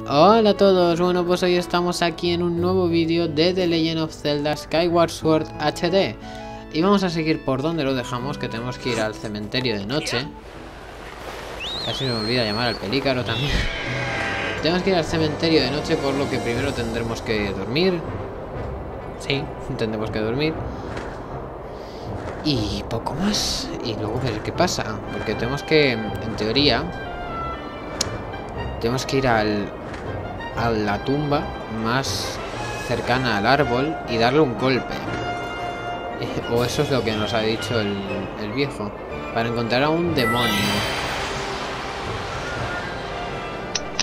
Hola a todos, bueno pues hoy estamos aquí en un nuevo vídeo de The Legend of Zelda Skyward Sword HD Y vamos a seguir por donde lo dejamos, que tenemos que ir al cementerio de noche. Casi me olvida llamar al pelícaro también. Tenemos que ir al cementerio de noche, por lo que primero tendremos que dormir. Sí, tendremos que dormir. Y poco más. Y luego ver qué pasa Porque tenemos que, en teoría tenemos que ir al, a la tumba más cercana al árbol y darle un golpe. O eso es lo que nos ha dicho el, el viejo. Para encontrar a un demonio.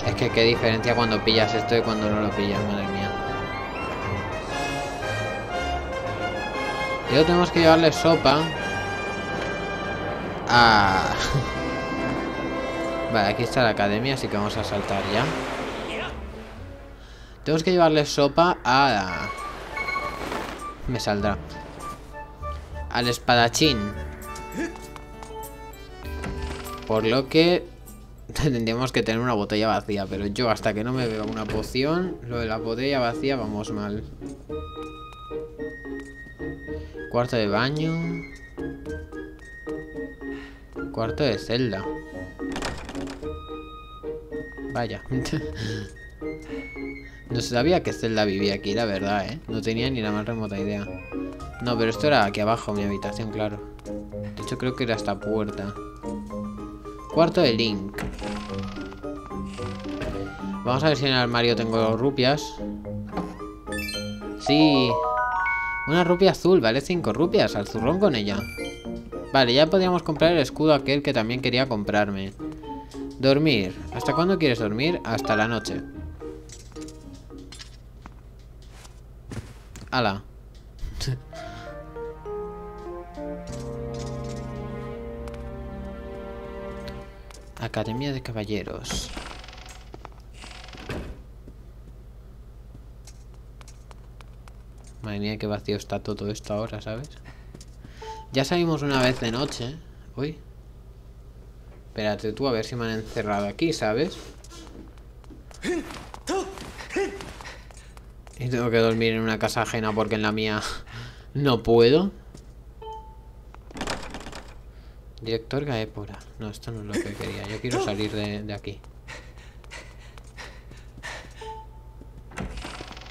Es que qué diferencia cuando pillas esto y cuando no lo pillas, madre mía. Y luego tenemos que llevarle sopa a... Vale, aquí está la academia, así que vamos a saltar ya. Tenemos que llevarle sopa a... Me saldrá. Al espadachín. Por lo que tendríamos que tener una botella vacía. Pero yo hasta que no me veo una poción, lo de la botella vacía vamos mal. Cuarto de baño. Cuarto de celda. Vaya. no sabía que Zelda vivía aquí, la verdad, ¿eh? No tenía ni la más remota idea. No, pero esto era aquí abajo, mi habitación, claro. De hecho, creo que era esta puerta. Cuarto de Link. Vamos a ver si en el armario tengo rupias. Sí. Una rupia azul, vale 5 rupias. Al zurrón con ella. Vale, ya podríamos comprar el escudo aquel que también quería comprarme. Dormir. ¿Hasta cuándo quieres dormir? Hasta la noche. Ala. Academia de Caballeros. Madre mía, qué vacío está todo esto ahora, ¿sabes? Ya salimos una vez de noche. Uy. Espérate tú a ver si me han encerrado aquí, ¿sabes? Y tengo que dormir en una casa ajena porque en la mía no puedo. Director Gaepora. No, esto no es lo que quería. Yo quiero salir de, aquí.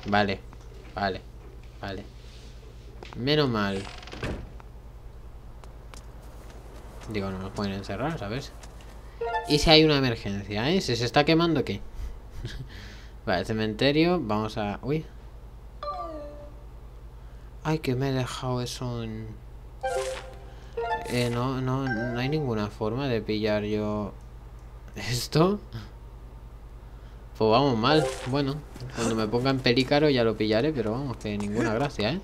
Vale. Vale. Vale. Menos mal. Digo, no nos pueden encerrar, ¿sabes? ¿Y si hay una emergencia, eh? ¿Se, se está quemando qué? vale, cementerio. Vamos a... Uy. Ay, que me he dejado eso en... Eh, no, no, no hay ninguna forma de pillar yo... ¿Esto? Pues vamos mal. Bueno, cuando me ponga en pelícaro ya lo pillaré, pero vamos, que ninguna gracia, ¿eh?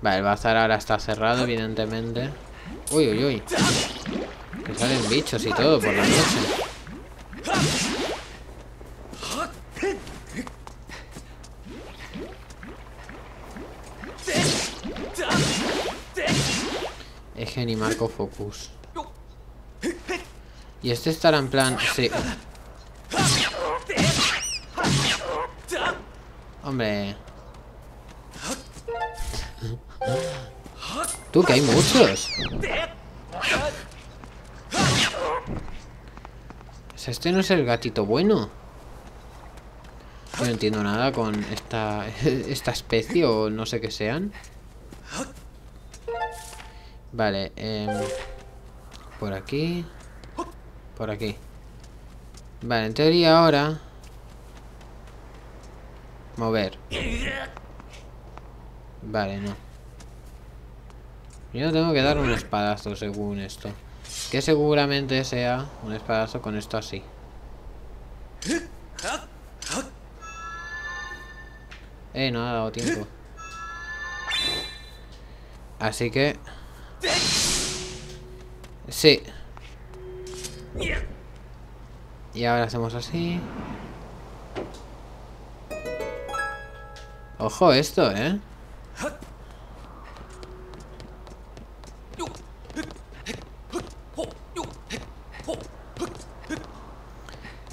Vale, el bazar ahora está cerrado, evidentemente. Uy, uy, uy. Que salen bichos y todo por la noche. Eje ni marco focus. Y este estará en plan... Sí. Hombre... Tú, que hay muchos. Este no es el gatito bueno. No entiendo nada con esta, esta especie o no sé qué sean. Vale, eh, por aquí. Por aquí. Vale, en teoría ahora... Mover. Vale, no. Yo tengo que dar un espadazo según esto. Que seguramente sea un espadazo con esto así. Eh, no ha dado tiempo. Así que... Sí. Y ahora hacemos así. Ojo esto, ¿eh?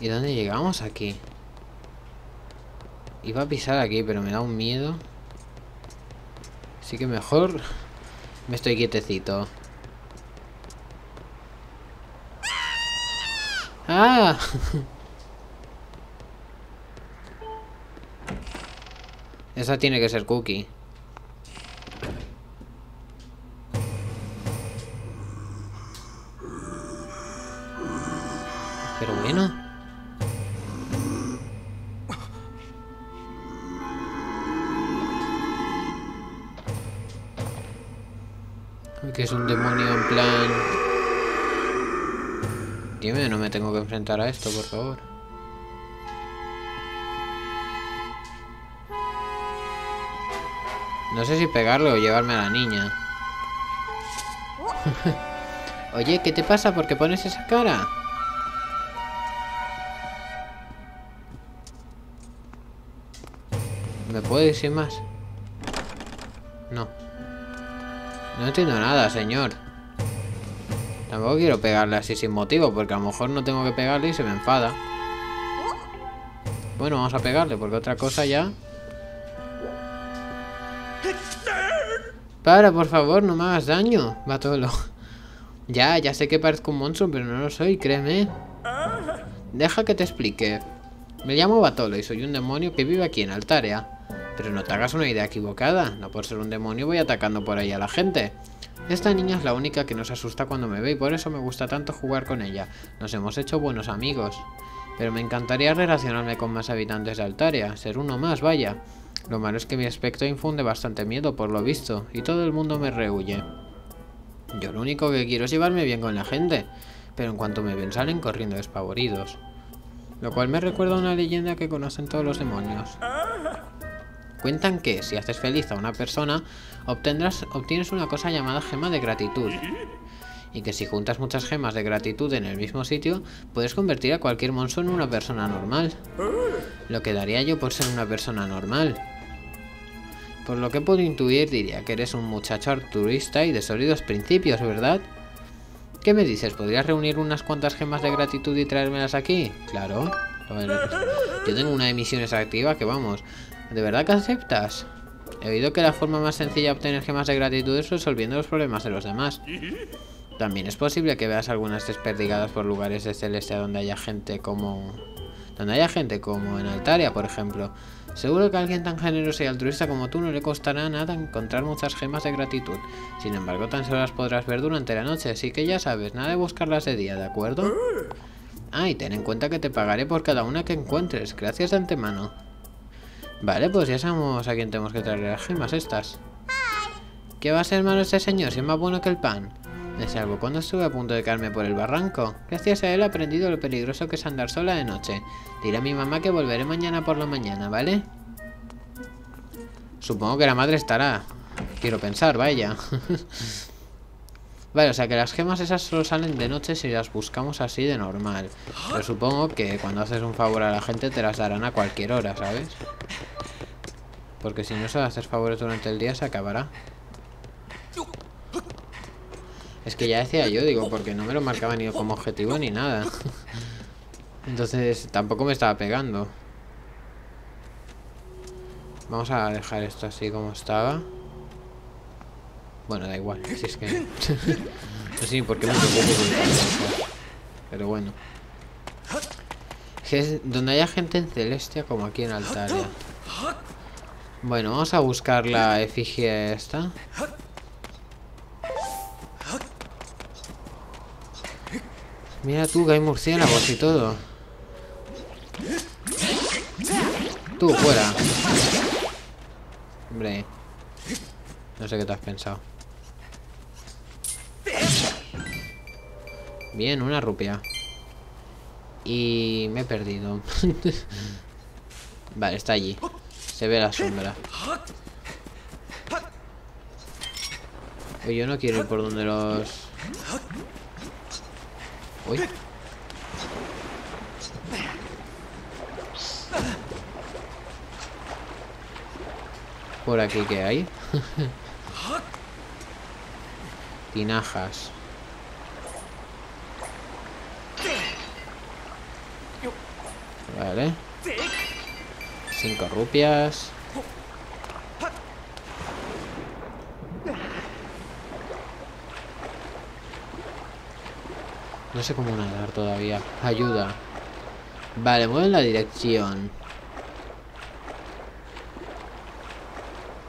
¿Y dónde llegamos aquí? Iba a pisar aquí, pero me da un miedo. Así que mejor me estoy quietecito. ¡Ah! Esa tiene que ser Cookie. Enfrentar a esto, por favor. No sé si pegarle o llevarme a la niña. Oye, ¿qué te pasa? ¿Por qué pones esa cara? ¿Me puede decir más? No. No entiendo nada, señor. Tampoco quiero pegarle así sin motivo, porque a lo mejor no tengo que pegarle y se me enfada. Bueno, vamos a pegarle, porque otra cosa ya... Para, por favor, no me hagas daño, Batolo. Ya, ya sé que parezco un monstruo, pero no lo soy, créeme. Deja que te explique. Me llamo Batolo y soy un demonio que vive aquí en Altaria. Pero no te hagas una idea equivocada. No por ser un demonio voy atacando por ahí a la gente. Esta niña es la única que nos asusta cuando me ve y por eso me gusta tanto jugar con ella. Nos hemos hecho buenos amigos. Pero me encantaría relacionarme con más habitantes de Altaria. Ser uno más, vaya. Lo malo es que mi aspecto infunde bastante miedo por lo visto. Y todo el mundo me rehuye. Yo lo único que quiero es llevarme bien con la gente. Pero en cuanto me ven salen corriendo despavoridos. Lo cual me recuerda a una leyenda que conocen todos los demonios. Cuentan que si haces feliz a una persona, obtendrás, obtienes una cosa llamada gema de gratitud. Y que si juntas muchas gemas de gratitud en el mismo sitio, puedes convertir a cualquier monstruo en una persona normal. Lo que daría yo por ser una persona normal. Por lo que puedo intuir, diría que eres un muchacho arturista y de sólidos principios, ¿verdad? ¿Qué me dices? ¿Podrías reunir unas cuantas gemas de gratitud y traérmelas aquí? Claro. Yo tengo una de misiones activa que vamos, ¿De verdad que aceptas? He oído que la forma más sencilla de obtener gemas de gratitud es resolviendo los problemas de los demás. También es posible que veas algunas desperdigadas por lugares de Celestia donde haya gente como... Donde haya gente como en Altaria, por ejemplo. Seguro que a alguien tan generoso y altruista como tú no le costará nada encontrar muchas gemas de gratitud. Sin embargo, tan solo las podrás ver durante la noche, así que ya sabes, nada de buscarlas de día, ¿de acuerdo? Ah, y ten en cuenta que te pagaré por cada una que encuentres. Gracias de antemano. Vale, pues ya sabemos a quién tenemos que traer las gemas estas. ¿Qué va a ser malo este señor si es más bueno que el pan? Me salvo cuando estuve a punto de caerme por el barranco. Gracias a él he aprendido lo peligroso que es andar sola de noche. Diré a mi mamá que volveré mañana por la mañana, ¿vale? Supongo que la madre estará. Quiero pensar, vaya. Vale, o sea que las gemas esas solo salen de noche si las buscamos así de normal. Pero supongo que cuando haces un favor a la gente te las darán a cualquier hora, ¿sabes? Porque si no se haces favores durante el día se acabará. Es que ya decía yo, digo, porque no me lo marcaba ni como objetivo ni nada. Entonces tampoco me estaba pegando. Vamos a dejar esto así como estaba. Bueno, da igual, si es que... no sé por qué me preocupo Pero bueno. Es donde haya gente en Celestia como aquí en Altaria. Bueno, vamos a buscar la efigie esta. Mira tú que hay murciélagos y todo. Tú, fuera. Hombre. No sé qué te has pensado. Bien, una rupia. Y me he perdido. vale, está allí. Se ve la sombra. Oye, yo no quiero ir por donde los... Uy. Por aquí, ¿qué hay? Tinajas. Vale. Rupias. No sé cómo nadar todavía. Ayuda. Vale, mueve la dirección.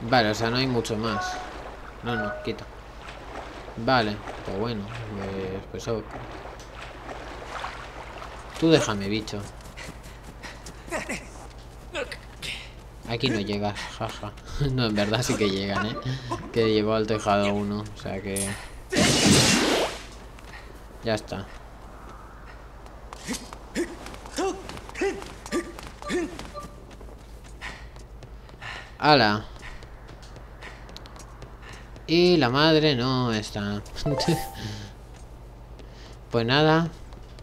Vale, o sea, no hay mucho más. No, no, quita. Vale, pues bueno. Pues, pues Tú déjame, bicho. Aquí no llegas, jaja. No, en verdad sí que llegan, ¿eh? Que llevo al tejado uno, o sea que... Ya está. ¡Hala! Y la madre no está. pues nada,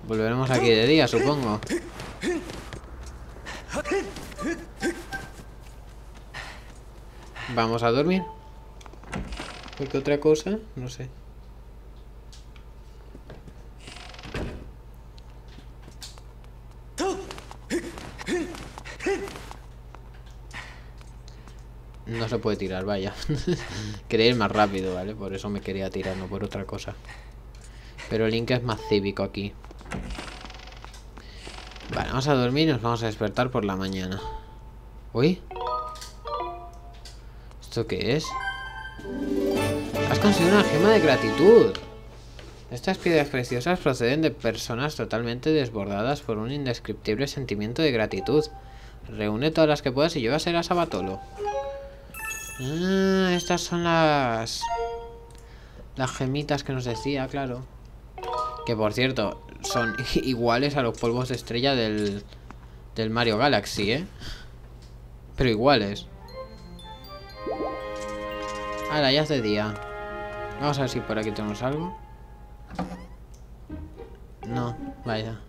volveremos aquí de día, supongo. Vamos a dormir. Porque otra cosa, no sé. No se puede tirar, vaya. quería ir más rápido, ¿vale? Por eso me quería tirar, no por otra cosa. Pero Link es más cívico aquí. Vale, vamos a dormir y nos vamos a despertar por la mañana. ¿Uy? ¿Esto qué es? Has conseguido una gema de gratitud. Estas piedras preciosas proceden de personas totalmente desbordadas por un indescriptible sentimiento de gratitud. Reúne todas las que puedas y lleva a Sabatolo. Ah, estas son las... Las gemitas que nos decía, claro. Que por cierto, son iguales a los polvos de estrella del, del Mario Galaxy, ¿eh? Pero iguales. Ahora, ya es de día. Vamos a ver si por aquí tenemos algo. No, vaya.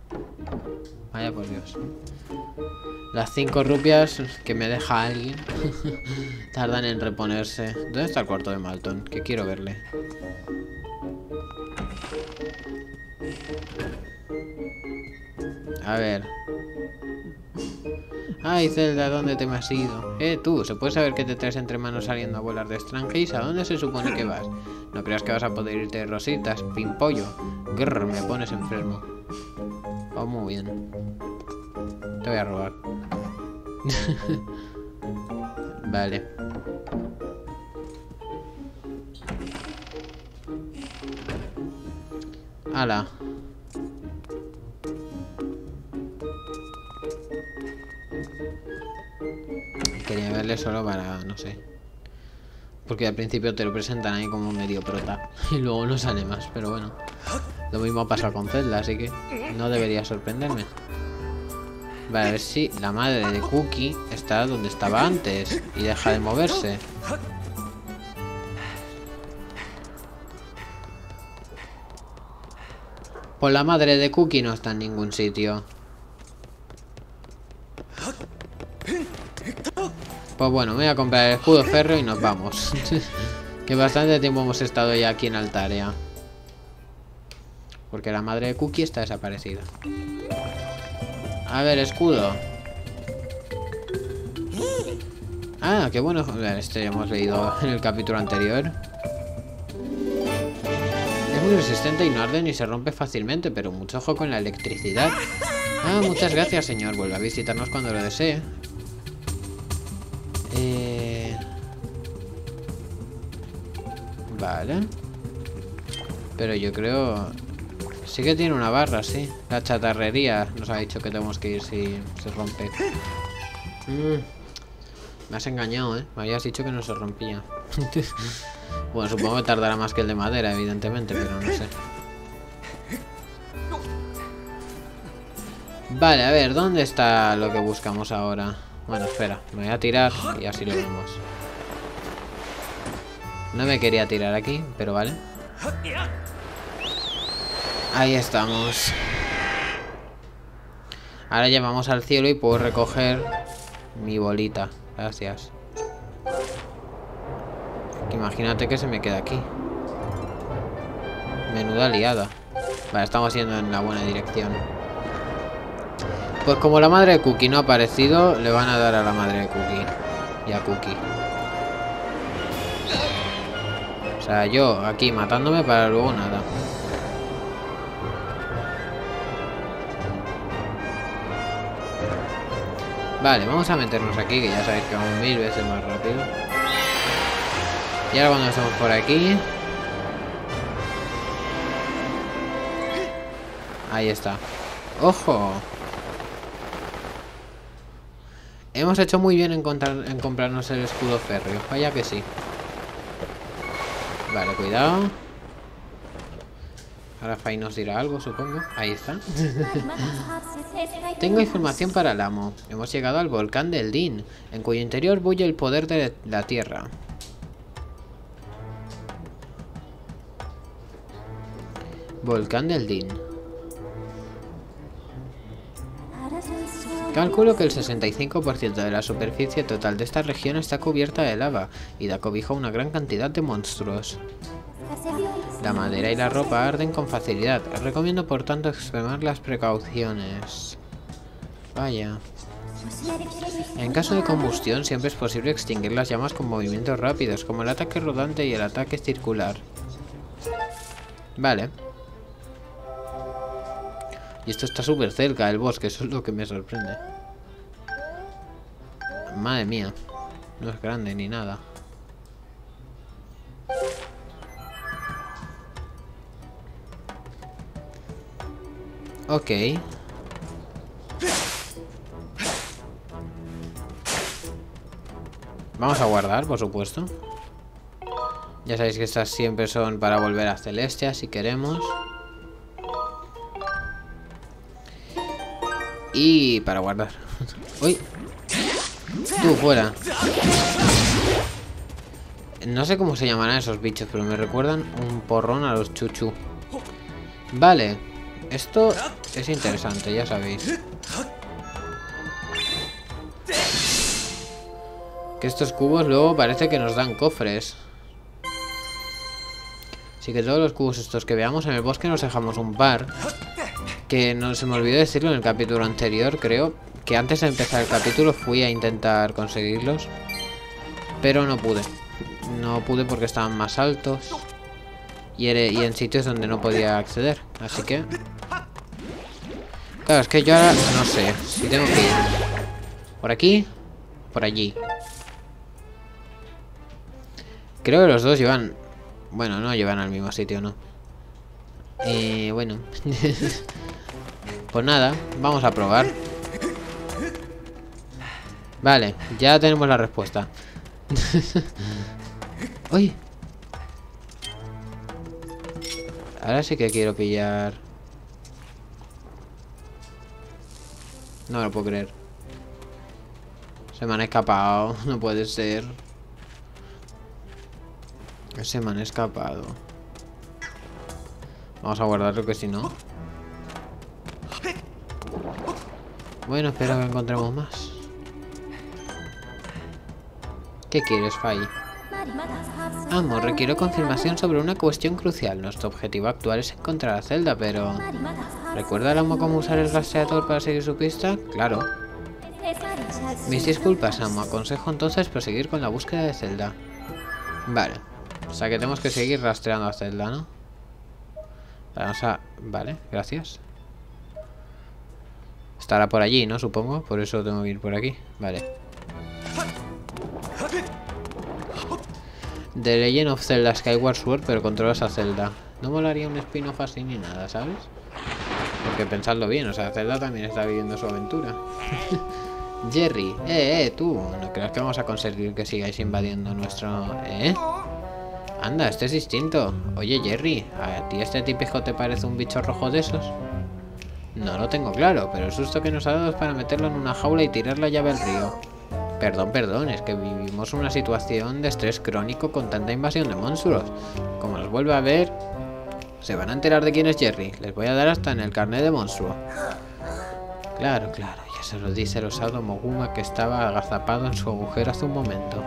Vaya por Dios. Las cinco rupias que me deja alguien tardan en reponerse. ¿Dónde está el cuarto de Malton? Que quiero verle. A ver. Ay, Zelda, ¿dónde te me has ido? Eh, tú, ¿se puede saber qué te traes entre manos saliendo a volar de Strangeis? ¿A dónde se supone que vas? No creas que vas a poder irte de rositas, pimpollo. Grrr, me pones enfermo. Oh, muy bien. Te voy a robar. vale. Ala. Quería verle solo para, no sé. Porque al principio te lo presentan ahí como medio prota. Y luego no sale más, pero bueno. Lo mismo ha pasado con Zelda, así que no debería sorprenderme. Vale, a ver si la madre de Cookie está donde estaba antes y deja de moverse. Pues la madre de Cookie no está en ningún sitio. Pues bueno, voy a comprar el escudo ferro y nos vamos. que bastante tiempo hemos estado ya aquí en Altaria. Porque la madre de Cookie está desaparecida. A ver, escudo. Ah, qué bueno. Este ya hemos leído en el capítulo anterior. Es muy resistente y no arde ni se rompe fácilmente, pero mucho ojo con la electricidad. Ah, muchas gracias, señor. Vuelve a visitarnos cuando lo desee. Eh... Vale. Pero yo creo... Sí que tiene una barra, sí. La chatarrería nos ha dicho que tenemos que ir si se rompe. Mm. Me has engañado, ¿eh? Me habías dicho que no se rompía. bueno, supongo que tardará más que el de madera, evidentemente, pero no sé. Vale, a ver, ¿dónde está lo que buscamos ahora? Bueno, espera, me voy a tirar y así lo vemos. No me quería tirar aquí, pero vale. Ahí estamos. Ahora llevamos al cielo y puedo recoger mi bolita. Gracias. Imagínate que se me queda aquí. Menuda liada. Vale, estamos yendo en la buena dirección. Pues como la madre de Cookie no ha aparecido, le van a dar a la madre de Cookie. Y a Cookie. O sea, yo aquí matándome para luego nada. Vale, vamos a meternos aquí, que ya sabéis que vamos mil veces más rápido. Y ahora cuando estamos por aquí... Ahí está. ¡Ojo! Hemos hecho muy bien en, en comprarnos el escudo férreo. Vaya que sí. Vale, cuidado. Ahora Fai nos dirá algo, supongo. Ahí está. Tengo información para el amo. Hemos llegado al volcán del Din, en cuyo interior bulle el poder de la tierra. Volcán del Din. Calculo que el 65% de la superficie total de esta región está cubierta de lava y da cobijo a una gran cantidad de monstruos. La madera y la ropa arden con facilidad. Recomiendo por tanto extremar las precauciones. Vaya. En caso de combustión siempre es posible extinguir las llamas con movimientos rápidos, como el ataque rodante y el ataque circular. Vale. Y esto está súper cerca del bosque, eso es lo que me sorprende. Madre mía. No es grande ni nada. Ok. Vamos a guardar, por supuesto. Ya sabéis que estas siempre son para volver a Celestia, si queremos. Y para guardar. Uy. Tú, fuera. No sé cómo se llamarán esos bichos, pero me recuerdan un porrón a los chuchu. Vale. Esto es interesante, ya sabéis. Que estos cubos luego parece que nos dan cofres. Así que todos los cubos estos que veamos en el bosque nos dejamos un par. Que no se me olvidó decirlo en el capítulo anterior, creo. Que antes de empezar el capítulo fui a intentar conseguirlos. Pero no pude. No pude porque estaban más altos. Y, en sitios donde no podía acceder. Así que... Claro, es que yo ahora no sé si tengo que ir. ¿Por aquí? Por allí. Creo que los dos llevan... Bueno, no llevan al mismo sitio, ¿no? Eh, bueno. pues nada, vamos a probar. Vale, ya tenemos la respuesta. ¡Uy! Ahora sí que quiero pillar... No lo puedo creer. Se me han escapado. No puede ser. Se me han escapado. Vamos a guardarlo que si no... Bueno, espero que encontremos más. ¿Qué quieres, Fai? Amo, requiero confirmación sobre una cuestión crucial. Nuestro objetivo actual es encontrar a Zelda, pero... ¿Recuerda el amo cómo usar el rastreador para seguir su pista? Claro. Mis disculpas, amo. Aconsejo entonces proseguir con la búsqueda de Zelda. Vale. O sea que tenemos que seguir rastreando a Zelda, ¿no? Vamos a... Vale, gracias. Estará por allí, ¿no? Supongo. Por eso tengo que ir por aquí. Vale. The Legend of Zelda Skyward Sword, pero controlas a Zelda. No molaría un spin-off así ni nada, ¿sabes? Porque pensadlo bien, o sea, Zelda también está viviendo su aventura. Jerry, eh, eh, tú, ¿no creas que vamos a conseguir que sigáis invadiendo nuestro... ¿Eh? Anda, este es distinto. Oye, Jerry, ¿a ti este típico te parece un bicho rojo de esos? No lo tengo claro, pero el susto que nos ha dado es para meterlo en una jaula y tirar la llave al río. Perdón, perdón, es que vivimos una situación de estrés crónico con tanta invasión de monstruos. Como los vuelve a ver, se van a enterar de quién es Jerry. Les voy a dar hasta en el carnet de monstruo. Claro, claro, ya se lo dice el osado Moguma que estaba agazapado en su agujero hace un momento.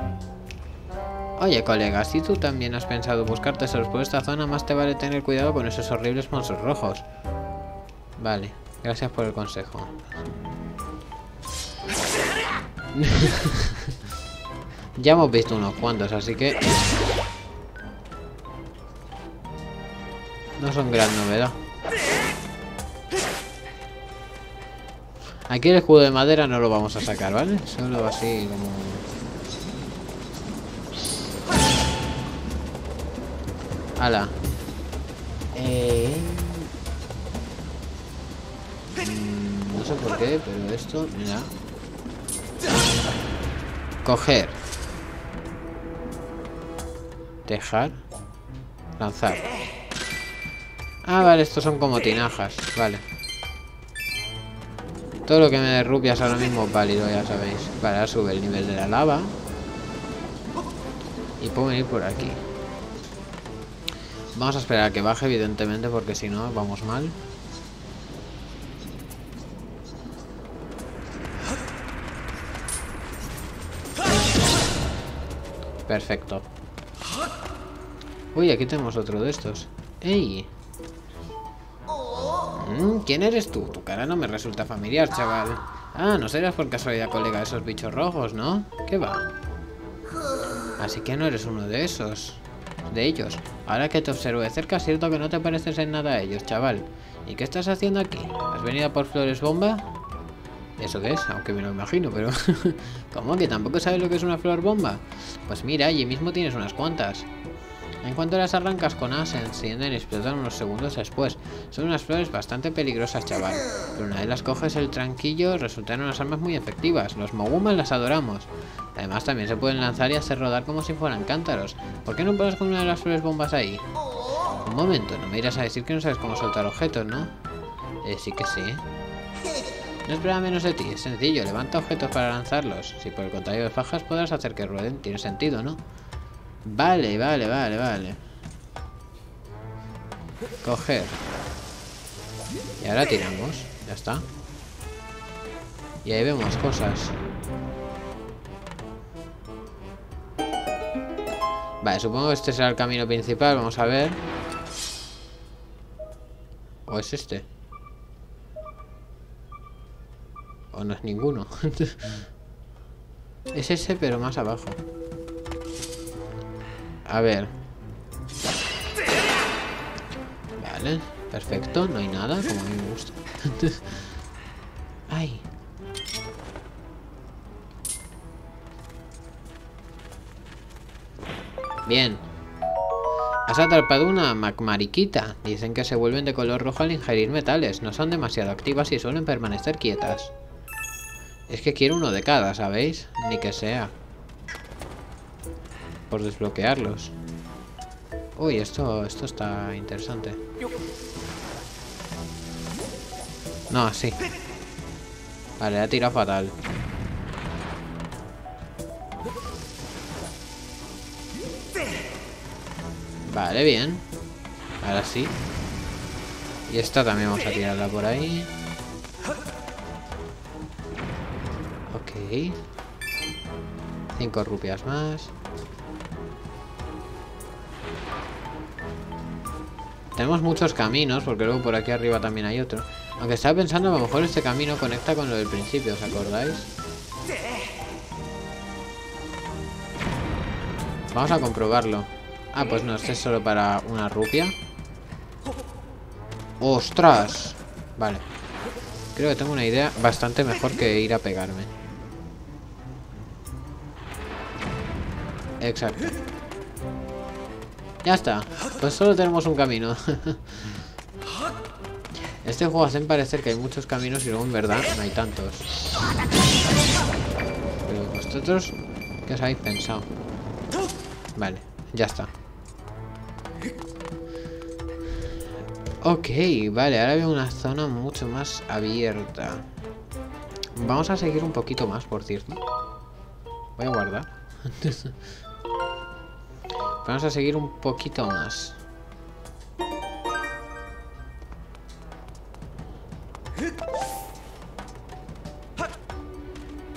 Oye, colega, si tú también has pensado buscar tesoros por esta zona, más te vale tener cuidado con esos horribles monstruos rojos. Vale, gracias por el consejo. ya hemos visto unos cuantos, así que... No son gran novedad. Aquí el escudo de madera no lo vamos a sacar, ¿vale? Solo así como... Ala. Eh... sé por qué, pero esto, mira. Coger. Dejar. Lanzar. Ah, vale, estos son como tinajas. Vale. Todo lo que me dé rupias ahora mismo es válido, ya sabéis. Vale, ahora sube el nivel de la lava. Y puedo venir por aquí. Vamos a esperar a que baje, evidentemente, porque si no, vamos mal. Perfecto. Uy, aquí tenemos otro de estos. ¡Ey! Mm, ¿Quién eres tú? Tu cara no me resulta familiar, chaval. Ah, no serás por casualidad colega de esos bichos rojos, ¿no? ¿Qué va? Así que no eres uno de esos. De ellos. Ahora que te observo de cerca, es cierto que no te pareces en nada a ellos, chaval. ¿Y qué estás haciendo aquí? ¿Has venido por flores bomba? ¿Eso qué es? Aunque me lo imagino, pero... ¿Cómo que tampoco sabes lo que es una flor bomba? Pues mira, allí mismo tienes unas cuantas. En cuanto las arrancas con A, se encienden y explotan unos segundos después. Son unas flores bastante peligrosas, chaval. Pero una vez las coges el tranquillo, resultan unas armas muy efectivas. Los Mogumas las adoramos. Además, también se pueden lanzar y hacer rodar como si fueran cántaros. ¿Por qué no pones con una de las flores bombas ahí? Un momento, no me irás a decir que no sabes cómo soltar objetos, ¿no? Eh, sí que sí. No esperaba menos de ti, es sencillo, levanta objetos para lanzarlos. Si por el contrario fajas podrás hacer que rueden, tiene sentido, ¿no? Vale, vale, vale, vale. Coger. Y ahora tiramos. Ya está. Y ahí vemos cosas. Vale, supongo que este será el camino principal. Vamos a ver. ¿O es este? ¿O no es ninguno? es ese, pero más abajo. A ver. Vale, perfecto. No hay nada, como a mí me gusta. Ay. Bien. Has atrapado una magmariquita. Dicen que se vuelven de color rojo al ingerir metales. No son demasiado activas y suelen permanecer quietas. Es que quiero uno de cada, ¿sabéis? Ni que sea por desbloquearlos. Uy, esto, esto está interesante. No, sí. Vale, ha tirado fatal. Vale, bien. Ahora sí. Y esta también vamos a tirarla por ahí. Ok. Cinco rupias más. Tenemos muchos caminos, porque luego por aquí arriba también hay otro. Aunque estaba pensando, a lo mejor este camino conecta con lo del principio, ¿os acordáis? Vamos a comprobarlo. Ah, pues no, este es solo para una rupia. ¡Ostras! Vale. Creo que tengo una idea bastante mejor que ir a pegarme. Exacto. Ya está. Pues solo tenemos un camino. Este juego hace parecer que hay muchos caminos y luego en verdad no hay tantos. Pero vosotros, ¿qué os habéis pensado? Vale, ya está. Ok, vale, ahora veo una zona mucho más abierta. Vamos a seguir un poquito más, por cierto. Voy a guardar. Vamos a seguir un poquito más.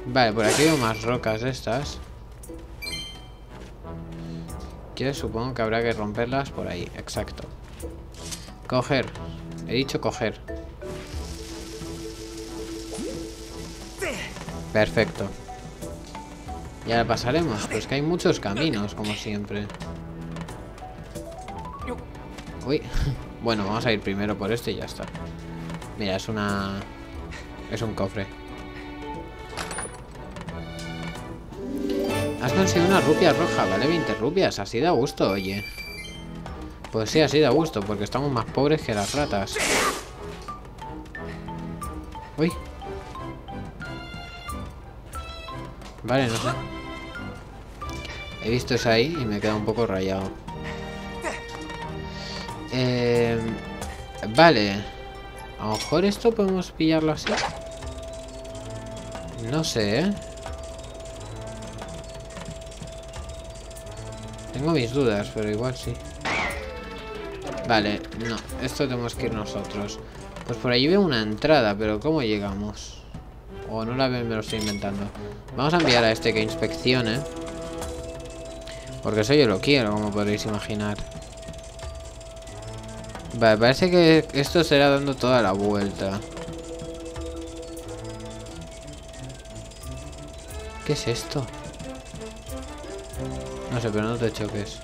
Vale, por aquí veo más rocas estas. Que supongo que habrá que romperlas por ahí. Exacto. Coger. He dicho coger. Perfecto. Ya la pasaremos. Pues que hay muchos caminos, como siempre. Bueno, vamos a ir primero por este y ya está. Mira, es una... Es un cofre. Has conseguido una rupia roja, vale 20 rupias. Así da gusto, oye. Pues sí, así da gusto, porque estamos más pobres que las ratas. Uy. Vale, no sé. He visto eso ahí y me he quedado un poco rayado. Eh, vale. A lo mejor esto podemos pillarlo así. No sé, ¿eh? Tengo mis dudas, pero igual sí. Vale, no. Esto tenemos que ir nosotros. Pues por allí veo una entrada, pero ¿cómo llegamos? O no la veo, me lo estoy inventando. Vamos a enviar a este que inspeccione. Porque eso yo lo quiero, como podréis imaginar. Vale, parece que esto será dando toda la vuelta. ¿Qué es esto? No sé, pero no te choques.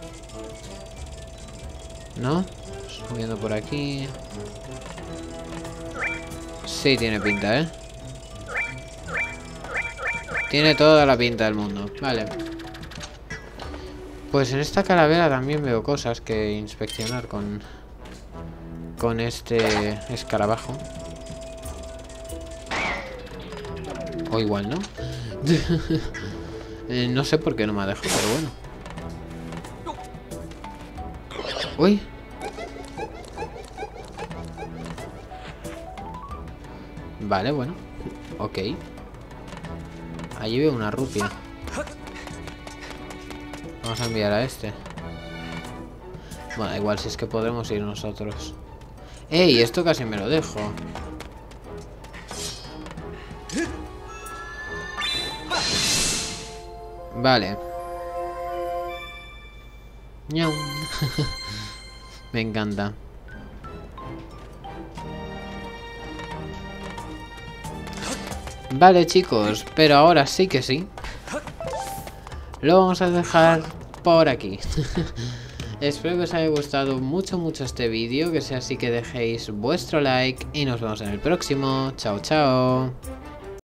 ¿No? Subiendo por aquí. Sí, tiene pinta, ¿eh? Tiene toda la pinta del mundo. Vale. Pues en esta calavera también veo cosas que inspeccionar con... Con este escarabajo. O igual, ¿no? eh, no sé por qué no me ha dejado, pero bueno. Uy. Vale, bueno. Ok. Allí veo una rupia. Vamos a enviar a este. Bueno, igual si es que podemos ir nosotros. ¡Ey! Esto casi me lo dejo. Vale. me encanta. Vale chicos, pero ahora sí que sí. Lo vamos a dejar por aquí. Espero que os haya gustado mucho mucho este vídeo, que sea así que dejéis vuestro like y nos vemos en el próximo. Chao, chao.